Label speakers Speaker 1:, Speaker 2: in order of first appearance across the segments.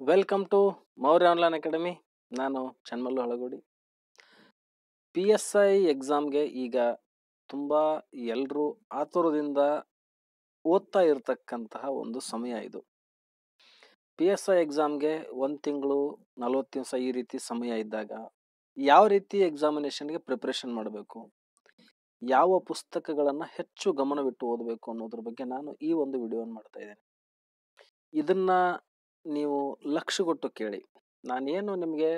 Speaker 1: Welcome to Maurya online academy ನಾನು ಚನ್ಮಲ್ಲು ಹಳಗೋಡಿ P S I ಎಕ್ಸಾಮ್ಗೆ ಈಗ ತುಂಬ ಎಲ್ಲರೂ ಆತುರದಿಂದ ಓದ್ತಾ ಇರತಕ್ಕಂತಹ ಒಂದು ಸಮಯ ಇದು. ಪಿ ಎಸ್ ಐ ಎಕ್ಸಾಮ್ಗೆ ಒಂದು ತಿಂಗಳು ನಲವತ್ತು ದಿವಸ ಈ ರೀತಿ ಸಮಯ ಇದ್ದಾಗ ಯಾವ ರೀತಿ ಎಕ್ಸಾಮಿನೇಷನ್ಗೆ ಪ್ರಿಪ್ರೇಷನ್ ಮಾಡಬೇಕು? ಯಾವ ಪುಸ್ತಕಗಳನ್ನು ಹೆಚ್ಚು ಗಮನವಿಟ್ಟು ಓದಬೇಕು ಅನ್ನೋದ್ರ ಬಗ್ಗೆ ನಾನು ಈ ಒಂದು ವಿಡಿಯೋನ ಮಾಡ್ತಾ ಇದ್ದೇನೆ. ಇದನ್ನ ನೀವು ಲಕ್ಷ್ಯಗೊಟ್ಟು ಕೇಳಿ. ನಾನೇನು ನಿಮಗೆ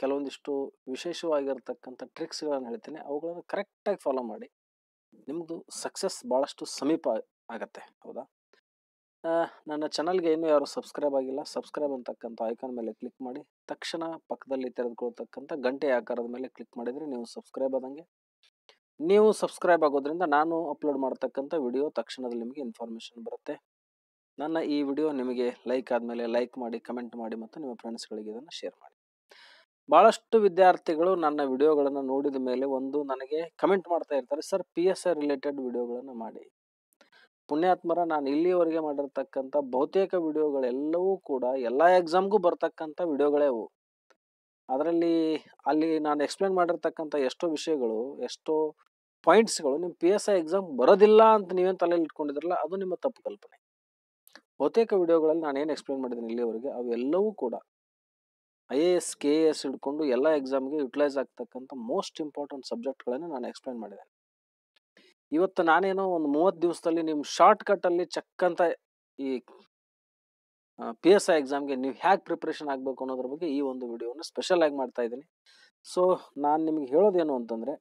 Speaker 1: ಕೆಲವೊಂದಿಷ್ಟು ವಿಶೇಷವಾಗಿರ್ತಕ್ಕಂಥ ಟ್ರಿಕ್ಸ್ಗಳನ್ನು ಹೇಳ್ತೀನಿ, ಅವುಗಳನ್ನು ಕರೆಕ್ಟಾಗಿ ಫಾಲೋ ಮಾಡಿ. ನಿಮ್ಮದು ಸಕ್ಸಸ್ ಭಾಳಷ್ಟು ಸಮೀಪ ಆಗತ್ತೆ, ಹೌದಾ? ನನ್ನ ಚಾನಲ್ಗೆ ಇನ್ನೂ ಯಾರು ಸಬ್ಸ್ಕ್ರೈಬ್ ಆಗಿಲ್ಲ, ಸಬ್ಸ್ಕ್ರೈಬ್ ಅಂತಕ್ಕಂಥ ಐಕಾನ್ ಮೇಲೆ ಕ್ಲಿಕ್ ಮಾಡಿ, ತಕ್ಷಣ ಪಕ್ಕದಲ್ಲಿ ತೆರೆದುಕೊಳ್ತಕ್ಕಂಥ ಗಂಟೆ ಆಕಾರದ ಮೇಲೆ ಕ್ಲಿಕ್ ಮಾಡಿದರೆ ನೀವು ಸಬ್ಸ್ಕ್ರೈಬ್ ಆದಂಗೆ. ನೀವು ಸಬ್ಸ್ಕ್ರೈಬ್ ಆಗೋದ್ರಿಂದ ನಾನು ಅಪ್ಲೋಡ್ ಮಾಡ್ತಕ್ಕಂಥ ವಿಡಿಯೋ ತಕ್ಷಣದಲ್ಲಿ ನಿಮಗೆ ಇನ್ಫಾರ್ಮೇಷನ್ ಬರುತ್ತೆ. ನನ್ನ ಈ ವಿಡಿಯೋ ನಿಮಗೆ ಲೈಕ್ ಆದಮೇಲೆ ಲೈಕ್ ಮಾಡಿ ಕಮೆಂಟ್ ಮಾಡಿ ಮತ್ತು ನಿಮ್ಮ ಫ್ರೆಂಡ್ಸ್ಗಳಿಗೆ ಇದನ್ನು ಶೇರ್ ಮಾಡಿ. ಭಾಳಷ್ಟು ವಿದ್ಯಾರ್ಥಿಗಳು ನನ್ನ ವಿಡಿಯೋಗಳನ್ನು ನೋಡಿದ ಮೇಲೆ ಒಂದು ನನಗೆ ಕಮೆಂಟ್ ಮಾಡ್ತಾ ಇರ್ತಾರೆ sir P S I related ವಿಡಿಯೋಗಳನ್ನು ಮಾಡಿ. ಪುಣ್ಯಾತ್ಮರ, ನಾನು ಇಲ್ಲಿಯವರೆಗೆ ಮಾಡಿರ್ತಕ್ಕಂಥ ಬಹುತೇಕ ವಿಡಿಯೋಗಳೆಲ್ಲವೂ ಕೂಡ ಎಲ್ಲ ಎಕ್ಸಾಮ್ಗೂ ಬರ್ತಕ್ಕಂಥ ವಿಡಿಯೋಗಳೇ ಅವು. ಅದರಲ್ಲಿ ಅಲ್ಲಿ ನಾನು ಎಕ್ಸ್ಪ್ಲೇನ್ ಮಾಡಿರ್ತಕ್ಕಂಥ ಎಷ್ಟೋ ವಿಷಯಗಳು, ಎಷ್ಟೋ ಪಾಯಿಂಟ್ಸ್ಗಳು ನಿಮ್ಮ ಪಿ ಎಸ್ ಐ ಎಕ್ಸಾಮ್ ಬರೋದಿಲ್ಲ ಅಂತ ನೀವೇನು ತಲೆಯಲ್ಲಿ ಇಟ್ಕೊಂಡಿದ್ರಲ್ಲ, ಅದು ನಿಮ್ಮ ತಪ್ಪು ಕಲ್ಪನೆ. ಬಹುತೇಕ ವಿಡಿಯೋಗಳಲ್ಲಿ ನಾನು ಏನು ಎಕ್ಸ್ಪ್ಲೇನ್ ಮಾಡಿದ್ದೀನಿ ಇಲ್ಲಿವರೆಗೆ, ಅವೆಲ್ಲವೂ ಕೂಡ I A S K A S ಹಿಡ್ಕೊಂಡು ಎಲ್ಲ ಎಕ್ಸಾಮ್ಗೆ ಯುಟಿಲೈಸ್ ಆಗ್ತಕ್ಕಂಥ ಮೋಸ್ಟ್ ಇಂಪಾರ್ಟೆಂಟ್ ಸಬ್ಜೆಕ್ಟ್ಗಳನ್ನು ನಾನು ಎಕ್ಸ್ಪ್ಲೇನ್ ಮಾಡಿದ್ದೇನೆ. ಇವತ್ತು ನಾನೇನೋ ಒಂದು ಮೂವತ್ತು ದಿವಸದಲ್ಲಿ ನಿಮ್ಮ ಶಾರ್ಟ್ ಕಟ್ಟಲ್ಲಿ ಚಕ್ಕಂತ ಈ ಪಿ ಎಸ್ ಐ ಎಕ್ಸಾಮ್ಗೆ ನೀವು ಹೇಗೆ ಪ್ರಿಪ್ರೇಷನ್ ಆಗಬೇಕು ಅನ್ನೋದ್ರ ಬಗ್ಗೆ ಈ ಒಂದು ವಿಡಿಯೋನ ಸ್ಪೆಷಲ್ ಆಗಿ ಮಾಡ್ತಾ ಇದ್ದೀನಿ. ಸೊ ನಾನು ನಿಮಗೆ ಹೇಳೋದೇನು ಅಂತಂದರೆ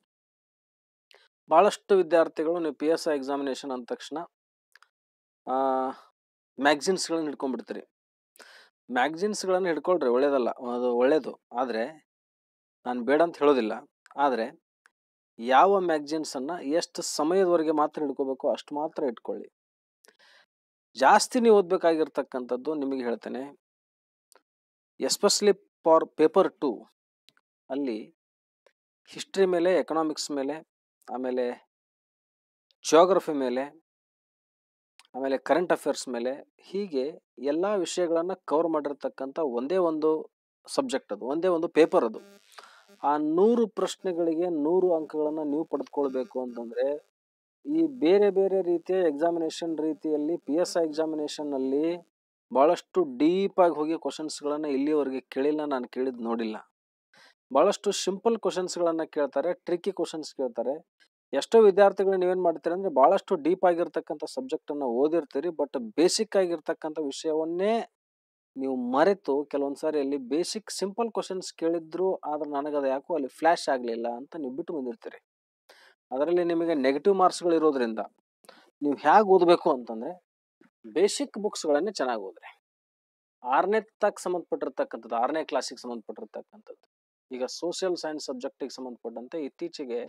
Speaker 1: ಭಾಳಷ್ಟು ವಿದ್ಯಾರ್ಥಿಗಳು ನೀವು ಪಿ ಎಸ್ ಐ ಎಕ್ಸಾಮಿನೇಷನ್ ಅಂದ ತಕ್ಷಣ ಮ್ಯಾಗ್ಝಿನ್ಸ್ಗಳನ್ನ ಹಿಡ್ಕೊಂಡ್ಬಿಡ್ತೀರಿ. ಮ್ಯಾಗ್ಝಿನ್ಸ್ಗಳನ್ನು ಹಿಡ್ಕೊಳ್ರಿ ಒಳ್ಳೇದಲ್ಲ, ಅದು ಒಳ್ಳೆಯದು ಆದರೆ ನಾನು ಬೇಡ ಅಂತ ಹೇಳೋದಿಲ್ಲ. ಆದರೆ ಯಾವ ಮ್ಯಾಗ್ಝಿನ್ಸನ್ನು ಎಷ್ಟು ಸಮಯದವರೆಗೆ ಮಾತ್ರ ಹಿಡ್ಕೋಬೇಕು ಅಷ್ಟು ಮಾತ್ರ ಇಟ್ಕೊಳ್ಳಿ. ಜಾಸ್ತಿ ನೀವು ಓದಬೇಕಾಗಿರ್ತಕ್ಕಂಥದ್ದು ನಿಮಗೆ ಹೇಳ್ತೇನೆ, ಎಸ್ಪೆಷಲಿ ಫಾರ್ ಪೇಪರ್ ಟು ಅಲ್ಲಿ ಹಿಸ್ಟ್ರಿ ಮೇಲೆ, ಎಕನಾಮಿಕ್ಸ್ ಮೇಲೆ, ಆಮೇಲೆ ಜಿಯೋಗ್ರಫಿ ಮೇಲೆ ಆಮೇಲೆ ಕರೆಂಟ್ ಅಫೇರ್ಸ್ ಮೇಲೆ ಹೀಗೆ ಎಲ್ಲ ವಿಷಯಗಳನ್ನು ಕವರ್ ಮಾಡಿರ್ತಕ್ಕಂಥ ಒಂದೇ ಒಂದು ಸಬ್ಜೆಕ್ಟ್ ಅದು, ಒಂದೇ ಒಂದು ಪೇಪರ್ ಅದು. ಆ ನೂರು ಪ್ರಶ್ನೆಗಳಿಗೆ ನೂರು ಅಂಕಗಳನ್ನು ನೀವು ಪಡೆದುಕೊಳ್ಬೇಕು ಅಂತಂದರೆ ಈ ಬೇರೆ ಬೇರೆ ರೀತಿಯ ಎಕ್ಸಾಮಿನೇಷನ್ ರೀತಿಯಲ್ಲಿ ಪಿ ಎಸ್ ಐ ಎಕ್ಸಾಮಿನೇಷನ್ನಲ್ಲಿ ಭಾಳಷ್ಟು ಡೀಪಾಗಿ ಹೋಗಿ ಕ್ವಶನ್ಸ್ಗಳನ್ನು ಇಲ್ಲಿವರೆಗೆ ಕೇಳಿಲ್ಲ, ನಾನು ಕೇಳಿದ್ದು ನೋಡಿಲ್ಲ. ಭಾಳಷ್ಟು ಸಿಂಪಲ್ ಕ್ವಶನ್ಸ್ಗಳನ್ನು ಕೇಳ್ತಾರೆ ಟ್ರಿಕ್ಕಿ ಕ್ವಶನ್ಸ್ ಕೇಳ್ತಾರೆ. ಎಷ್ಟೋ ವಿದ್ಯಾರ್ಥಿಗಳು ನೀವೇನು ಮಾಡ್ತೀರಿ ಅಂದರೆ ಭಾಳಷ್ಟು ಡೀಪ್ ಆಗಿರ್ತಕ್ಕಂಥ ಸಬ್ಜೆಕ್ಟನ್ನು ಓದಿರ್ತೀರಿ, ಬಟ್ ಬೇಸಿಕ್ ಆಗಿರ್ತಕ್ಕಂಥ ವಿಷಯವನ್ನೇ ನೀವು ಮರೆತು ಕೆಲವೊಂದು ಸಾರಿ ಅಲ್ಲಿ ಬೇಸಿಕ್ ಸಿಂಪಲ್ ಕ್ವಶನ್ಸ್ ಕೇಳಿದ್ರು ಆದ್ರೆ ನನಗದು ಯಾಕೋ ಅಲ್ಲಿ ಫ್ಲ್ಯಾಶ್ ಆಗಲಿಲ್ಲ ಅಂತ ನೀವು ಬಿಟ್ಟು ಬಂದಿರ್ತೀರಿ. ಅದರಲ್ಲಿ ನಿಮಗೆ ನೆಗೆಟಿವ್ ಮಾರ್ಕ್ಸ್ಗಳು ಇರೋದ್ರಿಂದ ನೀವು ಹೇಗೆ ಓದಬೇಕು ಅಂತಂದರೆ ಬೇಸಿಕ್ ಬುಕ್ಸ್ಗಳನ್ನೇ ಚೆನ್ನಾಗಿ ಓದ್ರಿ. ಆರನೇ ತಕ್ಕ ಸಂಬಂಧಪಟ್ಟಿರ್ತಕ್ಕಂಥದ್ದು, ಆರನೇ ಕ್ಲಾಸಿಗೆ ಸಂಬಂಧಪಟ್ಟಿರ್ತಕ್ಕಂಥದ್ದು. ಈಗ ಸೋಷಿಯಲ್ ಸೈನ್ಸ್ ಸಬ್ಜೆಕ್ಟಿಗೆ ಸಂಬಂಧಪಟ್ಟಂತೆ ಇತ್ತೀಚೆಗೆ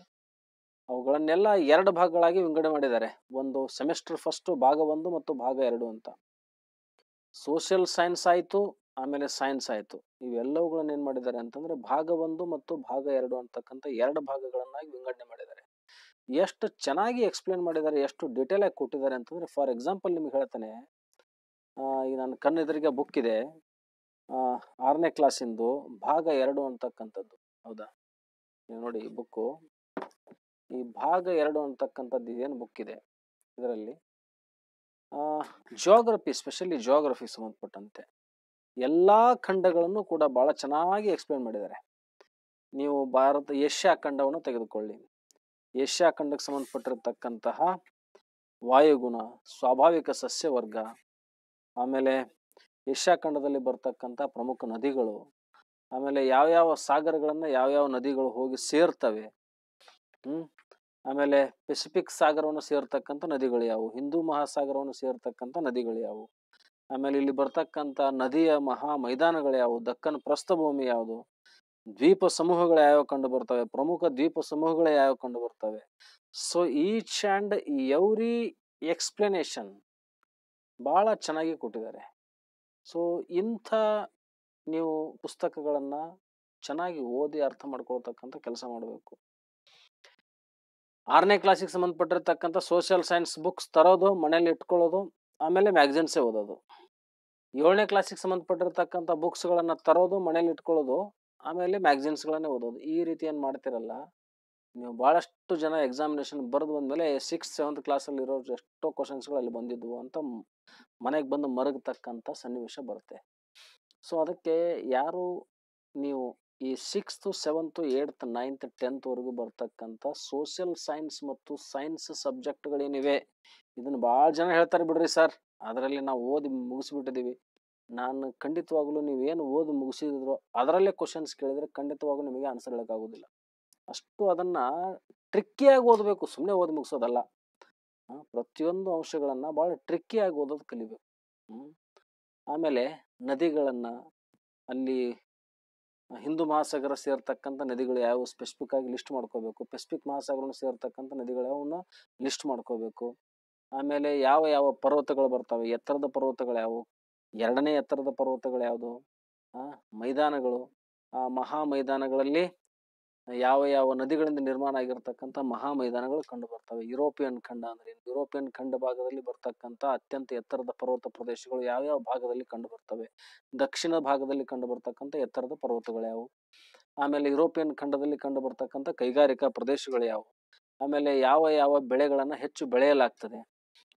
Speaker 1: ಅವುಗಳನ್ನೆಲ್ಲ ಎರಡು ಭಾಗಗಳಾಗಿ ವಿಂಗಡಣೆ ಮಾಡಿದ್ದಾರೆ. ಒಂದು ಸೆಮಿಸ್ಟರ್ ಫಸ್ಟು ಭಾಗ ಒಂದು ಮತ್ತು ಭಾಗ ಎರಡು ಅಂತ. ಸೋಷಿಯಲ್ ಸೈನ್ಸ್ ಆಯಿತು, ಆಮೇಲೆ ಸೈನ್ಸ್ ಆಯಿತು. ಇವೆಲ್ಲವುಗಳನ್ನ ಏನು ಮಾಡಿದ್ದಾರೆ ಅಂತಂದರೆ ಭಾಗ ಒಂದು ಮತ್ತು ಭಾಗ ಎರಡು ಅಂತಕ್ಕಂಥ ಎರಡು ಭಾಗಗಳನ್ನಾಗಿ ವಿಂಗಡಣೆ ಮಾಡಿದ್ದಾರೆ. ಎಷ್ಟು ಚೆನ್ನಾಗಿ ಎಕ್ಸ್ಪ್ಲೇನ್ ಮಾಡಿದ್ದಾರೆ, ಎಷ್ಟು ಡೀಟೇಲ್ ಆಗಿ ಕೊಟ್ಟಿದ್ದಾರೆ ಅಂತಂದರೆ ಫಾರ್ ಎಕ್ಸಾಂಪಲ್ ನಿಮ್ಗೆ ಹೇಳ್ತಾನೆ ಈ ನನ್ನ ಕಣ್ಣೆದುರಿಗೆ ಬುಕ್ ಇದೆ. ಆರನೇ ಕ್ಲಾಸಿಂದು ಭಾಗ ಎರಡು ಅಂತಕ್ಕಂಥದ್ದು. ಹೌದಾ? ನೀವು ನೋಡಿ ಬುಕ್ಕು ಈ ಭಾಗ ಎರಡು ಅಂತಕ್ಕಂಥದ್ದು ಏನು ಬುಕ್ ಇದೆ ಇದರಲ್ಲಿ? ಜಿಯೋಗ್ರಫಿ ಸ್ಪೆಷಲಿ ಜಿಯೋಗ್ರಫಿ ಸಂಬಂಧಪಟ್ಟಂತೆ. ಎಲ್ಲ ಖಂಡಗಳನ್ನು ಕೂಡ ಭಾಳ ಚೆನ್ನಾಗಿ ಎಕ್ಸ್ಪ್ಲೇನ್ ಮಾಡಿದ್ದಾರೆ. ನೀವು ಭಾರತ, ಏಷ್ಯಾ ಖಂಡವನ್ನು ತೆಗೆದುಕೊಳ್ಳಿ. ಏಷ್ಯಾ ಖಂಡಕ್ಕೆ ಸಂಬಂಧಪಟ್ಟಿರತಕ್ಕಂತಹ ವಾಯುಗುಣ, ಸ್ವಾಭಾವಿಕ ಸಸ್ಯವರ್ಗ, ಆಮೇಲೆ ಏಷ್ಯಾ ಖಂಡದಲ್ಲಿ ಬರ್ತಕ್ಕಂಥ ಪ್ರಮುಖ ನದಿಗಳು, ಆಮೇಲೆ ಯಾವ್ಯಾವ ಸಾಗರಗಳನ್ನು ಯಾವ್ಯಾವ ನದಿಗಳು ಹೋಗಿ ಸೇರ್ತವೆ, ಹ್ಮ್? ಆಮೇಲೆ ಪೆಸಿಫಿಕ್ ಸಾಗರವನ್ನು ಸೇರ್ತಕ್ಕಂಥ ನದಿಗಳು ಯಾವುವು? ಹಿಂದೂ ಮಹಾಸಾಗರವನ್ನು ಸೇರ್ತಕ್ಕಂಥ ನದಿಗಳು ಯಾವುವು? ಆಮೇಲೆ ಇಲ್ಲಿ ಬರ್ತಕ್ಕಂಥ ನದಿಯ ಮಹಾ ಮೈದಾನಗಳು ಯಾವುವು? ದಕ್ಕನ್ ಪ್ರಸ್ಥಭೂಮಿ ಯಾವುದು? ದ್ವೀಪ ಸಮೂಹಗಳು ಯಾವ್ಯಾವ ಕಂಡು ಬರ್ತವೆ? ಪ್ರಮುಖ ದ್ವೀಪ ಸಮೂಹಗಳು ಯಾವ್ಯಾವ ಕಂಡು ಬರ್ತವೆ? So each and every explanation ಭಾಳ ಚೆನ್ನಾಗಿ ಕೊಟ್ಟಿದ್ದಾರೆ. ಸೊ ಇಂಥ ನೀವು ಪುಸ್ತಕಗಳನ್ನು ಚೆನ್ನಾಗಿ ಓದಿ ಅರ್ಥ ಮಾಡ್ಕೊಳ್ತಕ್ಕಂಥ ಕೆಲಸ ಮಾಡಬೇಕು. ಆರನೇ ಕ್ಲಾಸಿಗೆ ಸಂಬಂಧಪಟ್ಟಿರ್ತಕ್ಕಂಥ ಸೋಷಿಯಲ್ ಸೈನ್ಸ್ ಬುಕ್ಸ್ ತರೋದು ಮನೇಲಿ ಇಟ್ಕೊಳ್ಳೋದು, ಆಮೇಲೆ ಮ್ಯಾಗ್ಝಿನ್ಸೇ ಓದೋದು. ಏಳನೇ ಕ್ಲಾಸಿಗೆ ಸಂಬಂಧಪಟ್ಟಿರ್ತಕ್ಕಂಥ ಬುಕ್ಸ್ಗಳನ್ನು ತರೋದು ಮನೇಲಿ ಇಟ್ಕೊಳ್ಳೋದು, ಆಮೇಲೆ ಮ್ಯಾಗ್ಝಿನ್ಸ್ಗಳನ್ನೇ ಓದೋದು. ಈ ರೀತಿ ಏನು ಮಾಡ್ತಿರಲ್ಲ, ನೀವು ಭಾಳಷ್ಟು ಜನ ಎಕ್ಸಾಮಿನೇಷನ್ ಬರೆದು ಬಂದಮೇಲೆ ಸಿಕ್ಸ್ ಸೆವೆಂತ್ ಕ್ಲಾಸಲ್ಲಿ ಇರೋ ಎಷ್ಟೋ ಕ್ವಶನ್ಸ್ಗಳು ಅಲ್ಲಿ ಬಂದಿದ್ವು ಅಂತ ಮನೆಗೆ ಬಂದು ಮರಗತಕ್ಕಂಥ ಸನ್ನಿವೇಶ ಬರುತ್ತೆ. ಸೊ ಅದಕ್ಕೆ ಯಾರು ನೀವು ಈ ಸಿಕ್ಸ್ತು ಸೆವೆಂತ್ ಏಯ್ತ್ ನೈನ್ತ್ ಟೆಂತ್ವರೆಗೂ ಬರ್ತಕ್ಕಂಥ ಸೋಷಿಯಲ್ ಸೈನ್ಸ್ ಮತ್ತು ಸೈನ್ಸ್ ಸಬ್ಜೆಕ್ಟ್ಗಳೇನಿವೆ ಇದನ್ನು ಭಾಳ ಜನ ಹೇಳ್ತಾರೆ ಬಿಡ್ರಿ ಸರ್ ಅದರಲ್ಲಿ ನಾವು ಓದಿ ಮುಗಿಸ್ಬಿಟ್ಟಿದ್ದೀವಿ ನಾನು ಖಂಡಿತವಾಗ್ಲೂ ನೀವೇನು ಓದಿ ಮುಗಿಸಿದ್ರು ಅದರಲ್ಲೇ ಕ್ವಶನ್ಸ್ ಕೇಳಿದರೆ ಖಂಡಿತವಾಗ್ಲೂ ನಿಮಗೆ ಆನ್ಸರ್ ಹೇಳೋಕ್ಕಾಗೋದಿಲ್ಲ. ಅಷ್ಟು ಅದನ್ನು ಟ್ರಿಕ್ಕಿಯಾಗಿ ಓದಬೇಕು. ಸುಮ್ಮನೆ ಓದಿ ಮುಗಿಸೋದಲ್ಲ. ಪ್ರತಿಯೊಂದು ಅಂಶಗಳನ್ನು ಭಾಳ ಟ್ರಿಕ್ಕಿಯಾಗಿ ಓದೋದು ಕಲಿಬೇಕು. ಆಮೇಲೆ ನದಿಗಳನ್ನು ಅಲ್ಲಿ ಹಿಂದೂ ಮಹಾಸಾಗರ ಸೇರ್ತಕ್ಕಂಥ ನದಿಗಳು ಯಾವ ಸ್ಪೆಸಿಫಿಕ್ ಆಗಿ ಲಿಸ್ಟ್ ಮಾಡ್ಕೋಬೇಕು. ಪೆಸಿಫಿಕ್ ಮಹಾಸಾಗರನ ಸೇರ್ತಕ್ಕಂಥ ನದಿಗಳು ಲಿಸ್ಟ್ ಮಾಡ್ಕೋಬೇಕು. ಆಮೇಲೆ ಯಾವ ಯಾವ ಪರ್ವತಗಳು ಬರ್ತವೆ? ಎತ್ತರದ ಪರ್ವತಗಳು ಯಾವುವು ಎರಡನೇ ಎತ್ತರದ ಪರ್ವತಗಳು ಯಾವುದು? ಮೈದಾನಗಳು. ಆ ಮಹಾ ಮೈದಾನಗಳಲ್ಲಿ ಯಾವ ಯಾವ ನದಿಗಳಿಂದ ನಿರ್ಮಾಣ ಆಗಿರ್ತಕ್ಕಂಥ ಮಹಾ ಮೈದಾನಗಳು ಕಂಡು ಬರ್ತವೆ. ಯುರೋಪಿಯನ್ ಖಂಡ ಅಂದ್ರೆ ಯುರೋಪಿಯನ್ ಖಂಡ ಭಾಗದಲ್ಲಿ ಬರ್ತಕ್ಕಂಥ ಅತ್ಯಂತ ಎತ್ತರದ ಪರ್ವತ ಪ್ರದೇಶಗಳು ಯಾವ್ಯಾವ ಭಾಗದಲ್ಲಿ ಕಂಡು ಬರ್ತವೆ? ದಕ್ಷಿಣ ಭಾಗದಲ್ಲಿ ಕಂಡು ಬರ್ತಕ್ಕಂಥ ಎತ್ತರದ ಪರ್ವತಗಳು ಯಾವುವು? ಆಮೇಲೆ ಯುರೋಪಿಯನ್ ಖಂಡದಲ್ಲಿ ಕಂಡು ಬರ್ತಕ್ಕಂಥ ಕೈಗಾರಿಕಾ ಪ್ರದೇಶಗಳು ಯಾವುವು? ಆಮೇಲೆ ಯಾವ ಯಾವ ಬೆಳೆಗಳನ್ನು ಹೆಚ್ಚು ಬೆಳೆಯಲಾಗ್ತದೆ?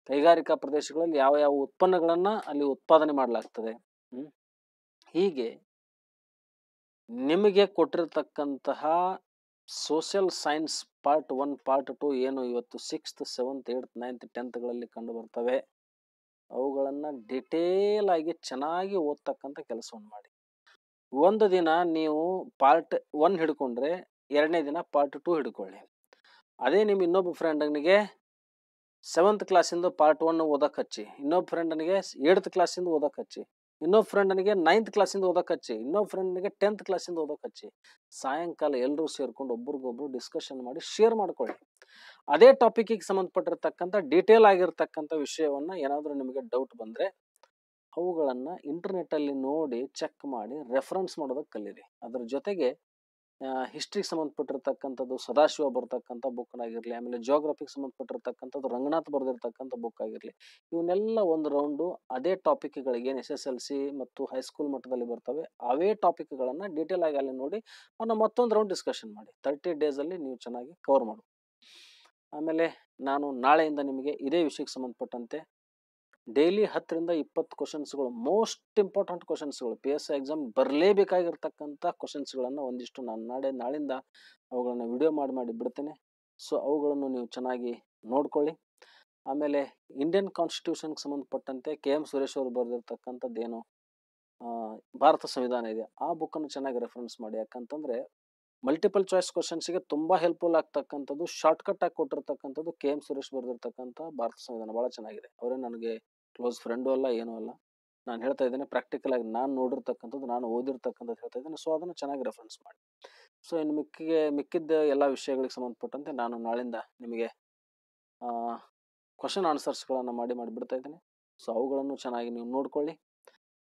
Speaker 1: ಕೈಗಾರಿಕಾ ಪ್ರದೇಶಗಳಲ್ಲಿ ಯಾವ ಯಾವ ಉತ್ಪನ್ನಗಳನ್ನು ಅಲ್ಲಿ ಉತ್ಪಾದನೆ ಮಾಡಲಾಗ್ತದೆ? ಹೀಗೆ ನಿಮಗೆ ಕೊಟ್ಟಿರ್ತಕ್ಕಂತಹ social science part one part two ಏನು ಇವತ್ತು ಸಿಕ್ಸ್ತ್ ಸೆವೆಂತ್ ಏಯ್ತ್ ನೈನ್ತ್ ಟೆಂತ್ಗಳಲ್ಲಿ ಕಂಡು ಬರ್ತವೆ. ಅವುಗಳನ್ನು ಡಿಟೇಲ್ ಆಗಿ ಚೆನ್ನಾಗಿ ಓದ್ತಕ್ಕಂಥ ಕೆಲಸವನ್ನು ಮಾಡಿ. ಒಂದು ದಿನ ನೀವು ಪಾರ್ಟ್ ಒನ್ ಹಿಡ್ಕೊಂಡ್ರೆ ಎರಡನೇ ದಿನ ಪಾರ್ಟ್ ಟು ಹಿಡ್ಕೊಳ್ಳಿ. ಅದೇ ನಿಮ್ಮ ಇನ್ನೊಬ್ಬ ಫ್ರೆಂಡನಿಗೆ ಸೆವೆಂತ್ ಕ್ಲಾಸಿಂದ ಪಾರ್ಟ್ ಒನ್ ಓದಕ್ಕೆ ಹಚ್ಚಿ. ಇನ್ನೊಬ್ಬ ಫ್ರೆಂಡನಿಗೆ ಏಯ್ತ್ ಕ್ಲಾಸಿಂದ ಓದಕ್ಕೆ ಹಚ್ಚಿ. ಇನ್ನೊಬ್ಬ ಫ್ರೆಂಡನಿಗೆ ನೈನ್ತ್ ಕ್ಲಾಸಿಂದ ಓದಕ್ಕೆ ಹಚ್ಚಿ, ಇನ್ನೊಬ್ಬ ಫ್ರೆಂಡ್ನಿಗೆ ಟೆಂತ್ ಕ್ಲಾಸಿಂದ ಓದೋಕೆ ಹಚ್ಚಿ. ಸಾಯಂಕಾಲ ಎಲ್ಲರೂ ಸೇರ್ಕೊಂಡು ಒಬ್ರಿಗೊಬ್ರು ಡಿಸ್ಕಷನ್ ಮಾಡಿ ಶೇರ್ ಮಾಡ್ಕೊಳ್ಳಿ. ಅದೇ ಟಾಪಿಕ್ಕಿಗೆ ಸಂಬಂಧಪಟ್ಟಿರ್ತಕ್ಕಂಥ ಡೀಟೇಲ್ ಆಗಿರ್ತಕ್ಕಂಥ ವಿಷಯವನ್ನು ಏನಾದರೂ ನಿಮಗೆ ಡೌಟ್ ಬಂದರೆ ಅವುಗಳನ್ನು ಇಂಟರ್ನೆಟ್ಟಲ್ಲಿ ನೋಡಿ ಚೆಕ್ ಮಾಡಿ ರೆಫರೆನ್ಸ್ ಮಾಡೋದಕ್ಕೆ ಕಲೀರಿ. ಅದ್ರ ಜೊತೆಗೆ ಹಿಸ್ಟ್ರಿಗೆ ಸಂಬಂಧಪಟ್ಟಿರ್ತಕ್ಕಂಥದ್ದು ಸದಾಶಿವ ಬರ್ತಕ್ಕಂಥ ಬುಕ್ನಾಗಿರಲಿ ಆಮೇಲೆ ಜೋಗ್ರಫಿಗೆ ಸಂಬಂಧಪಟ್ಟಿರ್ತಕ್ಕಂಥದ್ದು ರಂಗನಾಥ್ ಬರೆದಿರ್ತಕ್ಕಂಥ ಬುಕ್ ಆಗಿರಲಿ, ಇವನ್ನೆಲ್ಲ ಒಂದು ರೌಂಡು ಅದೇ ಟಾಪಿಕ್ಗಳಿಗೆ ಏನು ಎಸ್ ಎಸ್ ಎಲ್ ಸಿ ಮತ್ತು ಹೈಸ್ಕೂಲ್ ಮಟ್ಟದಲ್ಲಿ ಬರ್ತವೆ, ಅವೇ ಟಾಪಿಕ್ಗಳನ್ನು ಡೀಟೇಲ್ ಆಗಿ ಅಲ್ಲಿ ನೋಡಿ ಅವನ್ನ ಮತ್ತೊಂದು ರೌಂಡ್ ಡಿಸ್ಕಷನ್ ಮಾಡಿ. ತರ್ಟಿ ಡೇಸಲ್ಲಿ ನೀವು ಚೆನ್ನಾಗಿ ಕವರ್ ಮಾಡು. ಆಮೇಲೆ ನಾನು ನಾಳೆಯಿಂದ ನಿಮಗೆ ಇದೇ ವಿಷಯಕ್ಕೆ ಸಂಬಂಧಪಟ್ಟಂತೆ ಡೈಲಿ ಹತ್ತರಿಂದ ಇಪ್ಪತ್ತು ಕ್ವಶನ್ಸ್ಗಳು ಮೋಸ್ಟ್ ಇಂಪಾರ್ಟೆಂಟ್ ಕ್ವಶನ್ಸ್ಗಳು ಪಿ ಎಸ್ ಎಕ್ಸಾಮ್ ಬರಲೇಬೇಕಾಗಿರ್ತಕ್ಕಂಥ ಕ್ವಶನ್ಸ್ಗಳನ್ನು ಒಂದಿಷ್ಟು ನಾನು ನಾಳೆ, ನಾಳಿಂದ ಅವುಗಳನ್ನು ವಿಡಿಯೋ ಮಾಡಿ ಮಾಡಿ ಬಿಡ್ತೇನೆ. ಸೊ ಅವುಗಳನ್ನು ನೀವು ಚೆನ್ನಾಗಿ ನೋಡ್ಕೊಳ್ಳಿ. ಆಮೇಲೆ ಇಂಡಿಯನ್ ಕಾನ್ಸ್ಟಿಟ್ಯೂಷನ್ಗೆ ಸಂಬಂಧಪಟ್ಟಂತೆ ಕೆ ಎಂ ಸುರೇಶ್ ಅವರು ಬರೆದಿರ್ತಕ್ಕಂಥದ್ದೇನು ಭಾರತ ಸಂವಿಧಾನ ಇದೆ. ಆ ಬುಕ್ಕನ್ನು ಚೆನ್ನಾಗಿ ರೆಫರೆನ್ಸ್ ಮಾಡಿ. ಯಾಕಂತಂದರೆ ಮಲ್ಟಿಪಲ್ ಚಾಯ್ಸ್ ಕ್ವಶನ್ಸ್ಗೆ ತುಂಬ ಹೆಲ್ಪ್ಫುಲ್ ಆಗ್ತಕ್ಕಂಥದ್ದು ಶಾರ್ಟ್ಕಟ್ ಆಗಿ ಕೊಟ್ಟಿರ್ತಕ್ಕಂಥದ್ದು ಕೆ ಎಂ ಸುರೇಶ್ ಬರೆದಿರ್ತಕ್ಕಂಥ ಭಾರತ ಸಂವಿಧಾನ. ಭಾಳ ಚೆನ್ನಾಗಿದೆ. ಅವರೇ ನನಗೆ ಕ್ಲೋಸ್ ಫ್ರೆಂಡು ಅಲ್ಲ, ಏನೂ ಅಲ್ಲ. ನಾನು ಹೇಳ್ತಾ ಇದ್ದೇನೆ, ಪ್ರಾಕ್ಟಿಕಲ್ ಆಗಿ ನಾನು ನೋಡಿರ್ತಕ್ಕಂಥದ್ದು, ನಾನು ಓದಿರ್ತಕ್ಕಂಥದ್ದು ಹೇಳ್ತಾ ಇದ್ದೇನೆ. ಸೊ, ಅದನ್ನು ಚೆನ್ನಾಗಿ ರೆಫರೆನ್ಸ್ ಮಾಡಿ. ಸೊ, ಇನ್ನು ಮಿಕ್ಕಿಗೆ, ಮಿಕ್ಕಿದ್ದ ಎಲ್ಲ ವಿಷಯಗಳಿಗೆ ಸಂಬಂಧಪಟ್ಟಂತೆ ನಾನು ನಾಳಿಂದ ನಿಮಗೆ ಕ್ವಶನ್ ಆನ್ಸರ್ಸ್ಗಳನ್ನು ಮಾಡಿ ಮಾಡಿ ಬಿಡ್ತಾ ಇದ್ದೇನೆ. ಸೊ, ಅವುಗಳನ್ನು ಚೆನ್ನಾಗಿ ನೀವು ನೋಡ್ಕೊಳ್ಳಿ.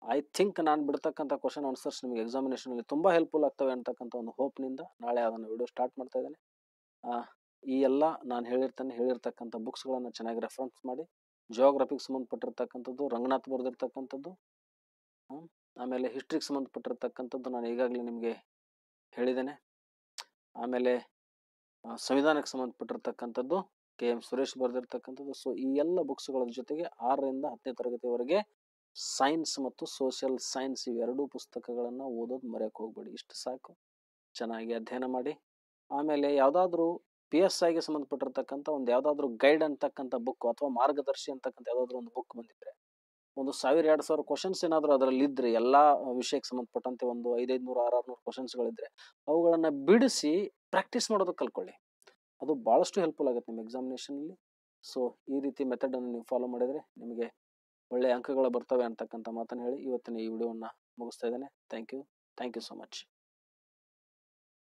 Speaker 1: ಐ ಥಿಂಕ್ ನಾನು ಬಿಡ್ತಕ್ಕಂಥ ಕ್ವಶನ್ ಆನ್ಸರ್ಸ್ ನಿಮಗೆ ಎಕ್ಸಾಮಿನೇಷನಲ್ಲಿ ತುಂಬ ಹೆಲ್ಪ್ಫುಲ್ ಆಗ್ತವೆ ಅಂತಕ್ಕಂಥ ಒಂದು ಹೋಪ್ನಿಂದ ನಾಳೆ ಅದನ್ನು ವಿಡಿಯೋ ಸ್ಟಾರ್ಟ್ ಮಾಡ್ತಾ ಇದ್ದೇನೆ. ಈ ಎಲ್ಲ ನಾನು ಹೇಳಿರ್ತೇನೆ, ಹೇಳಿರ್ತಕ್ಕಂಥ ಬುಕ್ಸ್ಗಳನ್ನು ಚೆನ್ನಾಗಿ ರೆಫರೆನ್ಸ್ ಮಾಡಿ. ಜಿಯೋಗ್ರಫಿಗೆ ಸಂಬಂಧಪಟ್ಟಿರ್ತಕ್ಕಂಥದ್ದು, ರಂಗನಾಥ್ ಬರೆದಿರ್ತಕ್ಕಂಥದ್ದು ಆಮೇಲೆ ಹಿಸ್ಟ್ರಿಗೆ ಸಂಬಂಧಪಟ್ಟಿರ್ತಕ್ಕಂಥದ್ದು ನಾನು ಈಗಾಗಲೇ ನಿಮಗೆ ಹೇಳಿದ್ದೇನೆ. ಆಮೇಲೆ ಸಂವಿಧಾನಕ್ಕೆ ಸಂಬಂಧಪಟ್ಟಿರ್ತಕ್ಕಂಥದ್ದು, ಕೆ ಎಂ ಸುರೇಶ್ ಬರೆದಿರ್ತಕ್ಕಂಥದ್ದು ಸೊ ಈ ಎಲ್ಲ ಬುಕ್ಸ್ಗಳ ಜೊತೆಗೆ ಆರರಿಂದ ಹತ್ತನೇ ತರಗತಿವರೆಗೆ ಸೈನ್ಸ್ ಮತ್ತು ಸೋಷಿಯಲ್ ಸೈನ್ಸ್ ಇವೆರಡೂ ಪುಸ್ತಕಗಳನ್ನು ಓದೋದು ಮರೆಯಕ್ಕೆ ಹೋಗ್ಬೇಡಿ. ಇಷ್ಟು ಸಾಕು. ಚೆನ್ನಾಗಿ ಅಧ್ಯಯನ ಮಾಡಿ. ಆಮೇಲೆ ಯಾವುದಾದ್ರೂ ಪಿ ಎಸ್ ಐಗೆ ಸಂಬಂಧಪಟ್ಟಿರ್ತಕ್ಕಂಥ ಒಂದು ಯಾವುದಾದ್ರೂ ಗೈಡ್ ಅಂತಕ್ಕಂಥ ಬುಕ್ ಅಥವಾ ಮಾರ್ಗದರ್ಶಿ ಅಂತಕ್ಕಂಥ ಯಾವುದಾದ್ರೂ ಒಂದು ಬುಕ್ ಬಂದಿದ್ರೆ, ಒಂದು ಸಾವಿರ ಎರಡು ಸಾವಿರ ಕ್ವಶನ್ಸ್ ಏನಾದರೂ ಅದರಲ್ಲಿ ಇದ್ರೆ ಎಲ್ಲ ವಿಷಯಕ್ಕೆ ಸಂಬಂಧಪಟ್ಟಂತೆ ಒಂದು ಐದೈದು ನೂರು ಆರು ನೂರು ಕ್ವಶನ್ಸ್ಗಳಿದ್ರೆ ಅವುಗಳನ್ನು ಬಿಡಿಸಿ ಪ್ರಾಕ್ಟೀಸ್ ಮಾಡೋದಕ್ಕೆ ಕಲ್ಕೊಳ್ಳಿ ಅದು ಭಾಳಷ್ಟು ಹೆಲ್ಪ್ಫುಲ್ ಆಗುತ್ತೆ ನಿಮ್ಮ ಎಕ್ಸಾಮಿನೇಷನಲ್ಲಿ ಸೊ ಈ ರೀತಿ ಮೆಥಡನ್ನು ನೀವು ಫಾಲೋ ಮಾಡಿದರೆ ನಿಮಗೆ ಒಳ್ಳೆಯ ಅಂಕಗಳು ಬರ್ತವೆ ಅಂತಕ್ಕಂಥ ಮಾತನ್ನು ಹೇಳಿ ಇವತ್ತಿನ ಈ ವಿಡಿಯೋವನ್ನು ಮುಗಿಸ್ತಾ ಇದ್ದೇನೆ. Thank you thank you so much